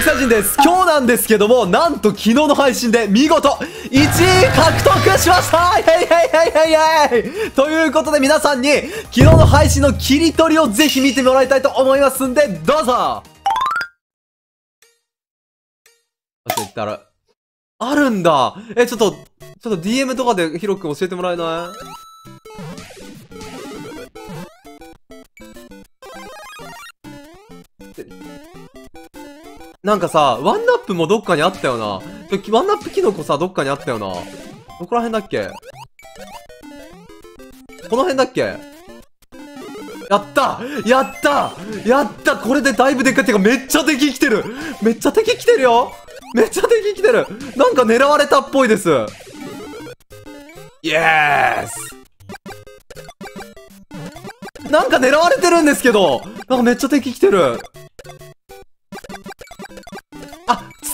国際人です。今日なんですけどもなんと昨日の配信で見事1位獲得しました。イェイイェイイェイイイ。ということで皆さんに昨日の配信の切り取りをぜひ見てもらいたいと思いますんでどうぞ。絶対ある。あるんだ。え、ちょっと、ちょっと DM とかでヒロ君教えてもらえない？なんかさ、ワンナップもどっかにあったよな。ワンナップキノコさ、どっかにあったよな。どこら辺だっけ？この辺だっけ？やった！やった！やった！これでだいぶでっかい。てか、めっちゃ敵来てる。めっちゃ敵来てるよ。めっちゃ敵来てる。なんか狙われたっぽいです。イエースなんか狙われてるんですけどなんかめっちゃ敵来てる。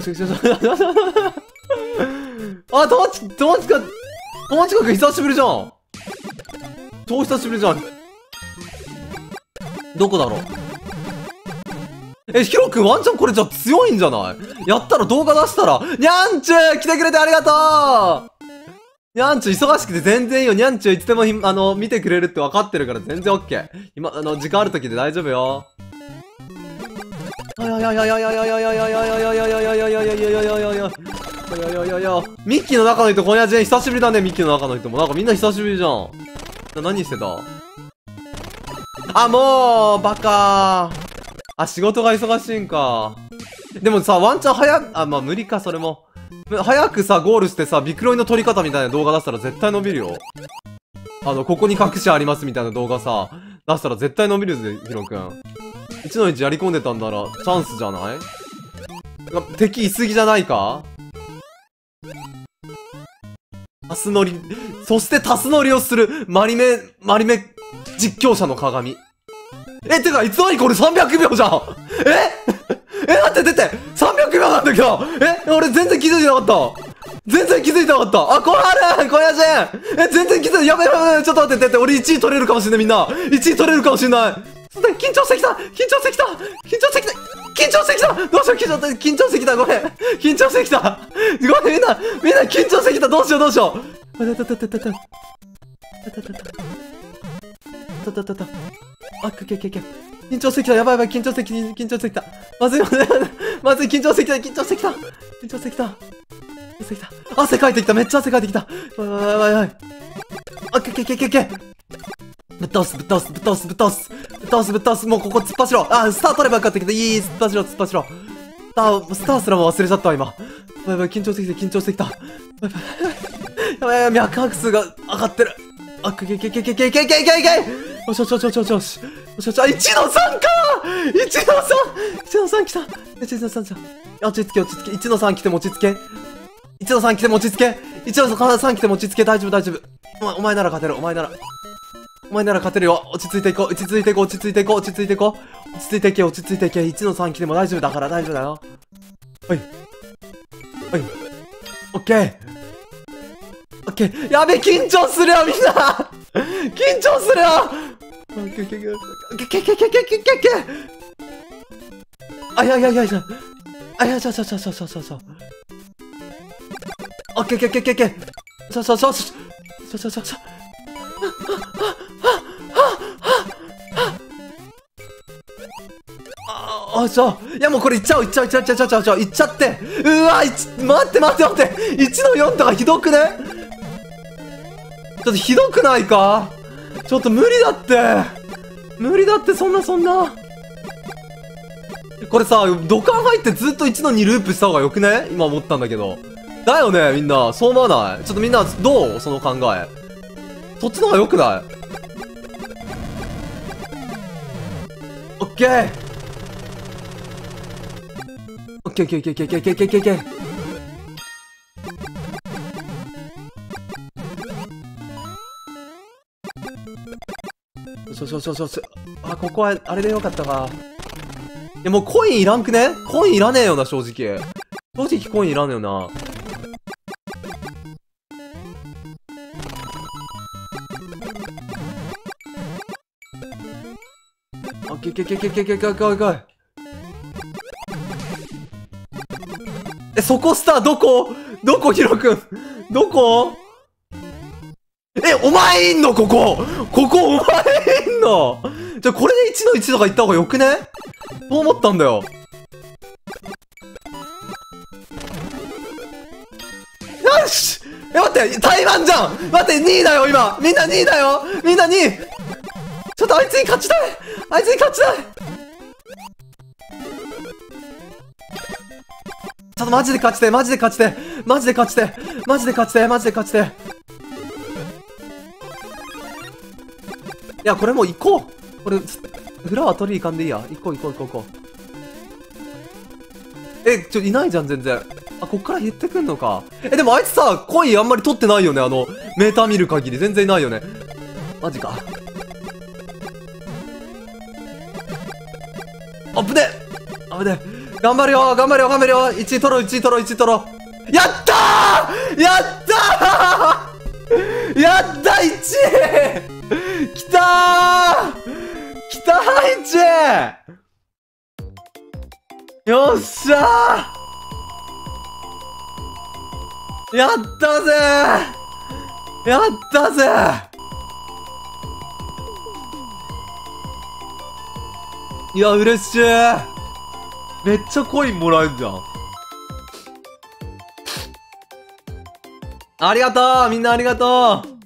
あ、友達、友達か、友達かく久しぶりじゃん。超久しぶりじゃん。どこだろうえ、ヒロくんワンチャンこれじゃ強いんじゃない？やったら動画出したら、にゃんちゅう来てくれてありがとうにゃんちゅう忙しくて全然いいよ。にゃんちゅういつでもひ、あの、見てくれるって分かってるから全然オッケー。今、あの、時間ある時で大丈夫よ。ミッキーの中の人、今夜中久しぶりだね、ミッキーの中の人も。なんかみんな久しぶりじゃん。何してたあ、もう、バカあ、仕事が忙しいんか。でもさ、ワンチャン早く、あ、まあ無理か、それも。早くさ、ゴールしてさ、ビクロイの撮り方みたいな動画出したら絶対伸びるよ。あの、ここに隠しありますみたいな動画さ、出したら絶対伸びるぜ、ヒロくん。1の1やり込んでたんなら、チャンスじゃない？敵いすぎじゃないか？タス乗り、そしてタス乗りをする、マリメ、マリメ、実況者の鏡。え、てか、いつの間にこれ300秒じゃん？え？え、待って、出て !300 秒なんだけど！え俺全然気づいてなかった。全然気づいてなかった。あ、小春小林え、全然気づいて、やべやべやべ、ちょっと待って、出て、俺1位取れるかもしれない、みんな !1 位取れるかもしれない。緊張してきた緊張してきた緊張してきた緊張してきたどうしよう緊張緊張してきたごめん緊張してきた。ごめんみんなみんな緊張してきたどうしようどうしよう。あたたたたたたたたたたたたたあけけけけ緊張してきたやばいやばい緊張してきた緊張してきたまずいまずいまずい緊張してきた緊張してきた緊張してきた緊張してきた汗かいてきためっちゃ汗かいてきたやばいやばいやばいあけけけけけぶっ倒すぶっ倒すぶっ倒すぶっ倒す倒すぶっ倒すもうここ突っ走ろう。あスター取ればよかったけどいい突っ走ろう突っ走ろう。スタースターすらも忘れちゃったわ今。やばいやばい緊張してきて緊張してきた。やばいやばい脈拍数が上がってる。あけけけけけけけけけけよしよしよしよしよしよしよしよしあ1の3か1の 3!1 の3来た1の3じゃ落ち着け落ち着け1の3来ても落ち着け1の3来ても落ち着け1の3来ても落ち着け大丈夫大丈夫お前お前なら勝てるお前ならお前なら勝てるよ。落ち着いていこう。落ち着いていこう。落ち着いていこう。落ち着いていこう。落ち着いていけ。落ち着いていけ。1の3来ても大丈夫だから大丈夫だよ。はい。はい。オッケー。オッケー。やべ、緊張するよ、みんな緊張するよオッケー、オッケー、オッケー、オッケー、オッケー、オッケー、オやケー。あ、いやいやいやいや。あ、いや、そうそうそうそうそうそう。オッケー、オッケー、オッケー、オッケー。そうそうそうそう。そうそうそうそう。あ、じゃあ、いやもうこれいっちゃおう、いっちゃおう、いっちゃおう、いっちゃう、いっちゃう、いっちゃって。うわ、待って待って待って。1の4とかひどくね？ちょっとひどくないか？ちょっと無理だって。無理だって、そんなそんな。これさ、土管入ってずっと1の2ループした方がよくね？今思ったんだけど。だよね、みんな。そう思わない？ちょっとみんな、どう？その考え。そっちの方が良くない？オッケーオッケーオッケーオッケーオッケーオッケーオッケーオッケーオッケーそうそうそうそうそう。あ、ここは、あれでよかったか。いや、もうコインいらんくねコインいらねえよな、正直。正直コインいらねえよな。あ、けけけけけけけけけえ、そこスターどこ？どこヒロくんどこ？え、お前いんの？ここ？ここお前いんの？じゃ、これで1の1とか行った方がよくね？そう思ったんだよ。よし！え、待って台湾じゃん！待って !2 位だよ今！みんな2位だよ！みんな2位！ちょっとあいつに勝ちたい！あいつに勝ちたい！ちょっとマジで勝ちてマジで勝ちてマジで勝ちてマジで勝ちてマジで勝ちていや、これもう行こうこれ、フラワー取りに行かんでいいや。行こう行こう行こう行こう。え、ちょ、いないじゃん、全然。あ、こっから減ってくんのか。え、でもあいつさ、コインあんまり取ってないよね、あの、メーター見る限り。全然いないよね。マジか。あぶねあぶね頑張るよ頑張るよ頑張るよ !1 位取ろう、1位取ろう、1位取ろう。やったーやったーやった !1 位きたーきたー !1! よっしゃーやったぜやったぜいや、嬉しいめっちゃコインもらえんじゃん。ありがとうみんなありがとう